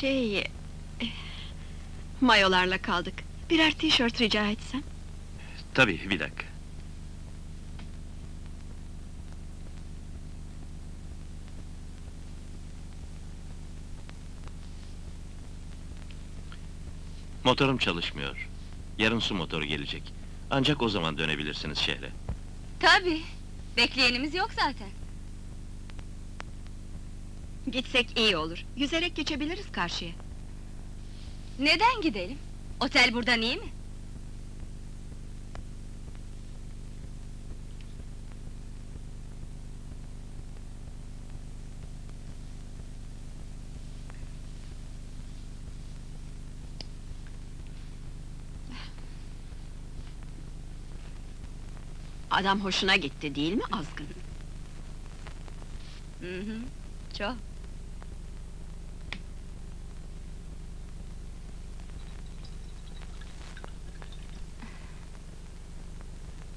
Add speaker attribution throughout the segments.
Speaker 1: Şey... Eh, mayolarla kaldık. Birer tişört rica etsem.
Speaker 2: Tabii, bir dakika. Motorum çalışmıyor. Yarın su motoru gelecek. Ancak o zaman dönebilirsiniz şehre.
Speaker 3: Tabii. Bekleyenimiz yok zaten.
Speaker 1: Gitsek iyi olur. Yüzerek geçebiliriz karşıya.
Speaker 3: Neden gidelim? Otel buradan iyi mi?
Speaker 1: Adam hoşuna gitti değil mi azgın?
Speaker 3: Hı hı. Çok.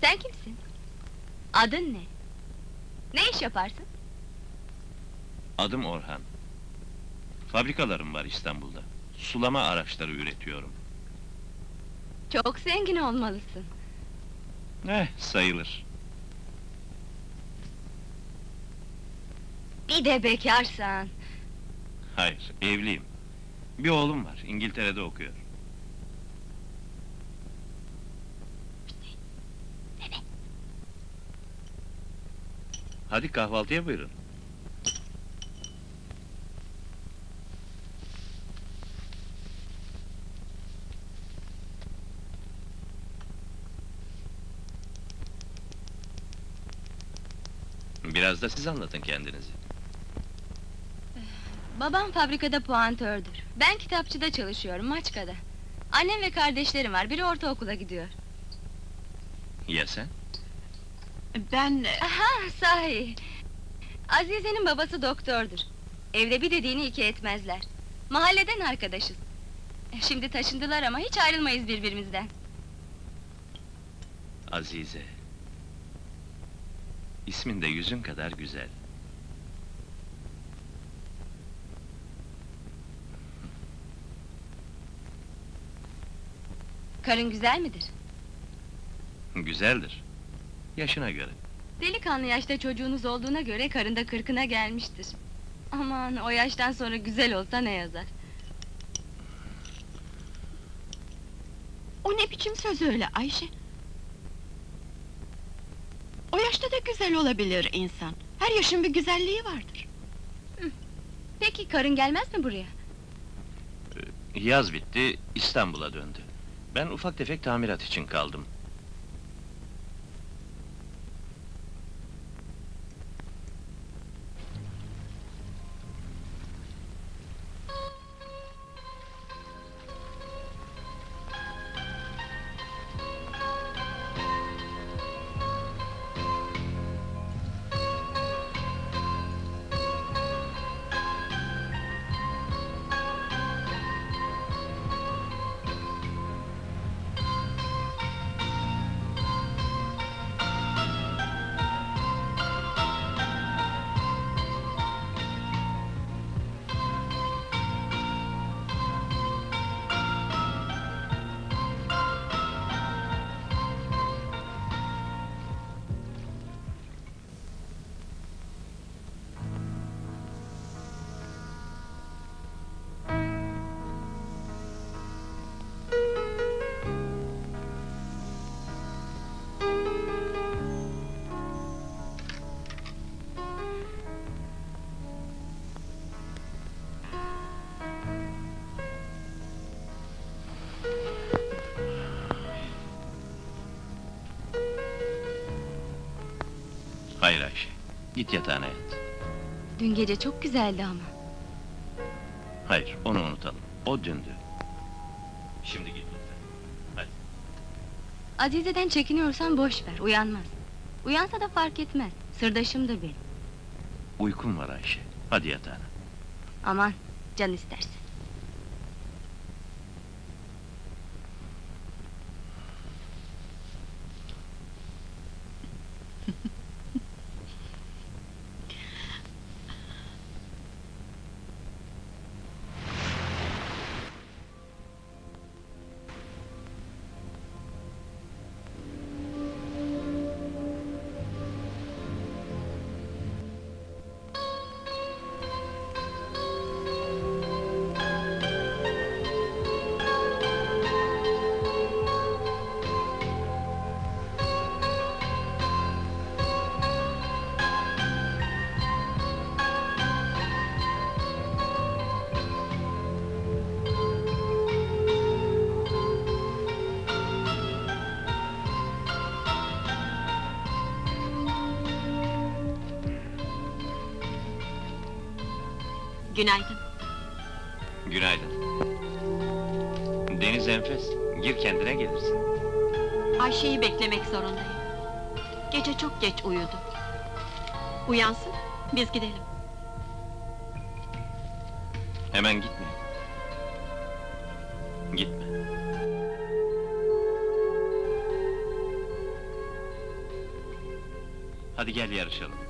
Speaker 3: Sen kimsin? Adın ne? Ne iş yaparsın?
Speaker 2: Adım Orhan. Fabrikalarım var İstanbul'da. Sulama araçları üretiyorum.
Speaker 3: Çok zengin olmalısın.
Speaker 2: Eh, sayılır.
Speaker 3: Bir de bekarsan.
Speaker 2: Hayır, evliyim. Bir oğlum var, İngiltere'de okuyor. Hadi kahvaltıya buyurun. Biraz da siz anlatın kendinizi.
Speaker 3: Babam fabrikada puantördür. Ben kitapçıda çalışıyorum, Maçka'da. Annem ve kardeşlerim var, biri ortaokula gidiyor.
Speaker 2: Ya sen?
Speaker 1: Ben...
Speaker 3: Aha, sahi! Azize'nin babası doktordur. Evde bir dediğini iki etmezler. Mahalleden arkadaşız. Şimdi taşındılar ama hiç ayrılmayız birbirimizden.
Speaker 2: Azize. İsmin de yüzün kadar güzel.
Speaker 3: Karın güzel midir?
Speaker 2: Güzeldir. Yaşına göre.
Speaker 3: Delikanlı yaşta çocuğunuz olduğuna göre karın da kırkına gelmiştir. Aman o yaştan sonra güzel olsa ne yazar?
Speaker 1: O ne biçim söz öyle Ayşe? O yaşta da güzel olabilir insan. Her yaşın bir güzelliği vardır.
Speaker 3: Peki karın gelmez mi buraya?
Speaker 2: Yaz bitti, İstanbul'a döndü. Ben ufak tefek tamirat için kaldım. Hayır Ayşe, git yatağına yat.
Speaker 3: Dün gece çok güzeldi ama.
Speaker 2: Hayır, onu unutalım. O dündü. Şimdi git lütfen.
Speaker 3: Azize'den çekiniyorsan boş ver, uyanmaz. Uyansa da fark etmez, sırdaşımdır benim.
Speaker 2: Uykum var Ayşe. Hadi yatağına.
Speaker 3: Aman, can istersen.
Speaker 1: Günaydın.
Speaker 2: Günaydın. Deniz enfes. Gir kendine gelirsin.
Speaker 1: Ayşe'yi beklemek zorundayım. Gece çok geç uyudu. Uyansın, biz gidelim.
Speaker 2: Hemen gitme. Gitme. Hadi gel yarışalım.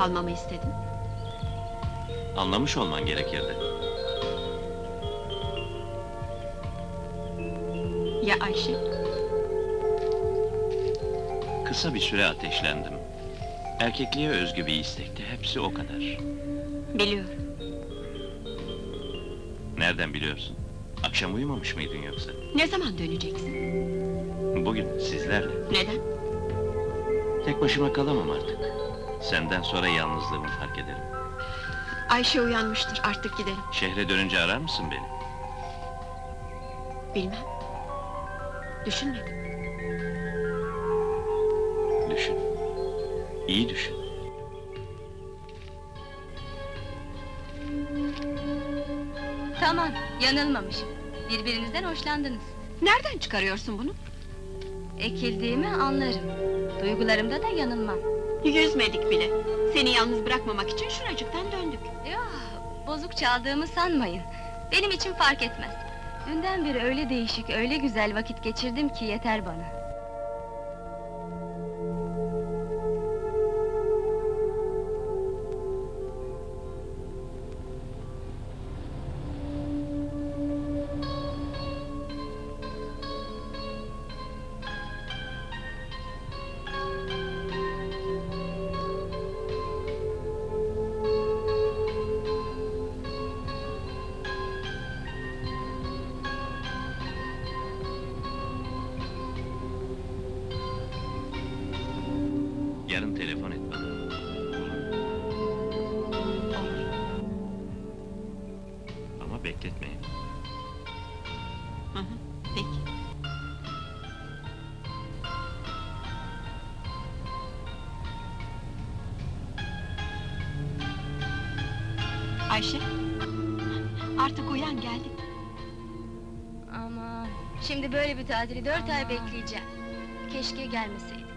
Speaker 1: Kalmamı istedin?
Speaker 2: Anlamış olman gerekirdi.
Speaker 1: Ya Ayşe?
Speaker 2: Kısa bir süre ateşlendim. Erkekliğe özgü bir istekti, hepsi o kadar.
Speaker 1: Biliyorum.
Speaker 2: Nereden biliyorsun? Akşam uyumamış mıydın yoksa?
Speaker 1: Ne zaman döneceksin?
Speaker 2: Bugün sizlerle.
Speaker 1: Neden?
Speaker 2: Tek başıma kalamam artık. Senden sonra yalnızlığımı fark ederim.
Speaker 1: Ayşe uyanmıştır, artık gidelim.
Speaker 2: Şehre dönünce arar mısın beni?
Speaker 1: Bilmem. Düşünmedim.
Speaker 2: Düşün. İyi düşün.
Speaker 3: Tamam, yanılmamışım. Birbirinizden hoşlandınız.
Speaker 1: Nereden çıkarıyorsun bunu?
Speaker 3: Ekildiğimi anlarım. Duygularımda da yanılmam.
Speaker 1: Yüzmedik bile. Seni yalnız bırakmamak için şuracıktan döndük.
Speaker 3: Ya, bozuk çaldığımı sanmayın. Benim için fark etmez. Dünden beri öyle değişik, öyle güzel vakit geçirdim ki yeter bana.
Speaker 1: Ayşe, artık uyan geldik.
Speaker 3: Aman, şimdi böyle bir tatili dört ay bekleyeceğim. Keşke gelmeseydik.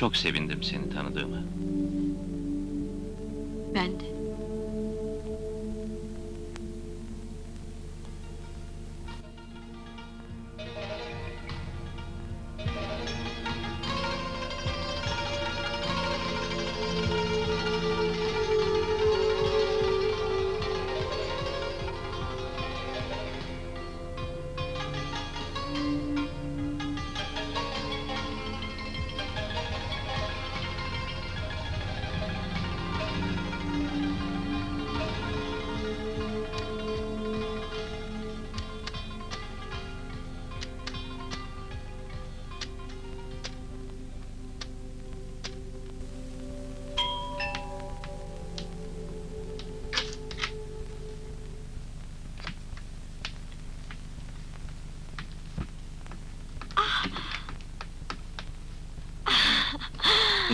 Speaker 2: Çok sevindim seni tanıdığıma.
Speaker 1: Ben de.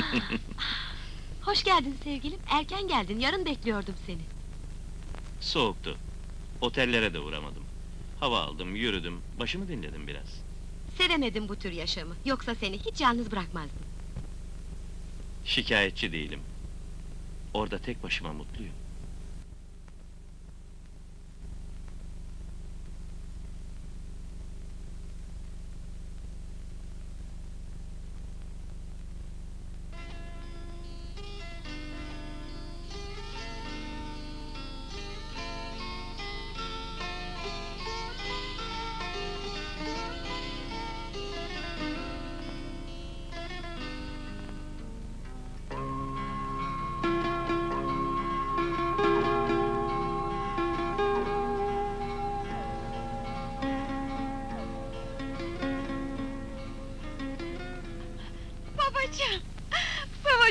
Speaker 1: Hoş geldin sevgilim. Erken geldin. Yarın bekliyordum seni.
Speaker 2: Soğuktu. Otellere de uğramadım. Hava aldım, yürüdüm, başımı dinledim biraz.
Speaker 1: Sevemedim bu tür yaşamı. Yoksa seni hiç yalnız bırakmazdım.
Speaker 2: Şikayetçi değilim. Orada tek başıma mutluyum.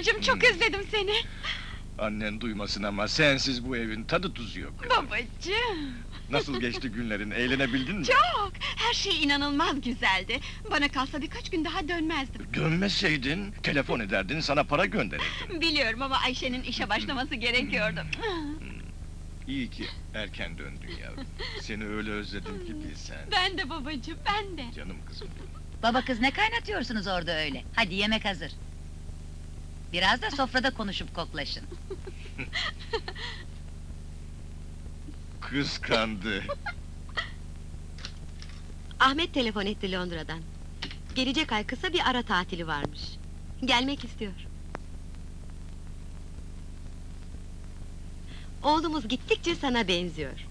Speaker 1: Babacığım çok özledim seni.
Speaker 4: Annen duymasın ama sensiz bu evin tadı tuzu yok.
Speaker 1: Babacığım!
Speaker 4: Nasıl geçti günlerin, eğlenebildin mi?
Speaker 1: Çok! Her şey inanılmaz güzeldi. Bana kalsa birkaç gün daha dönmezdim.
Speaker 4: Dönmeseydin, telefon ederdin, sana para gönderirdim.
Speaker 1: Biliyorum ama Ayşe'nin işe başlaması gerekiyordu.
Speaker 4: İyi ki erken döndün yavrum. Seni öyle özledim ki bilsen.
Speaker 1: Ben de babacığım, ben de.
Speaker 4: Canım kızım benim.
Speaker 5: Baba kız ne kaynatıyorsunuz orada öyle? Hadi yemek hazır. Biraz da sofrada konuşup koklaşın.
Speaker 4: Kıskandı.
Speaker 1: Ahmet telefon etti Londra'dan. Gelecek ay kısa bir ara tatili varmış. Gelmek istiyor. Oğlumuz gittikçe sana benziyor.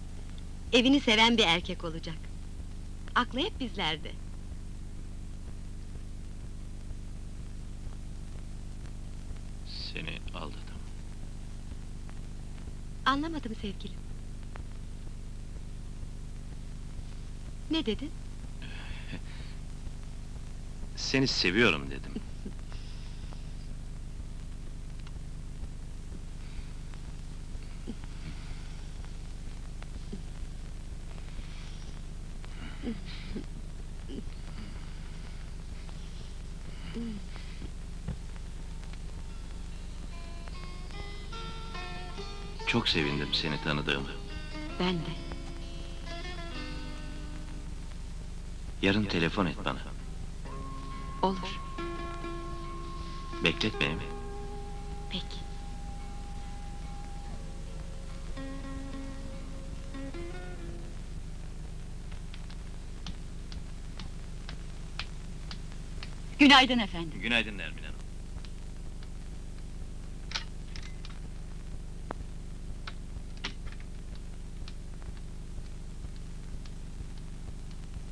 Speaker 1: Evini seven bir erkek olacak. Aklı hep bizlerde. Anlamadım sevgilim. Ne dedin?
Speaker 2: Seni seviyorum dedim. Çok sevindim seni tanıdığımı.
Speaker 1: Ben de.
Speaker 2: Yarın telefon et bana.
Speaker 1: Olur.
Speaker 2: Bekletme mi?
Speaker 1: Peki. Günaydın efendim.
Speaker 2: Günaydın Nermin Hanım.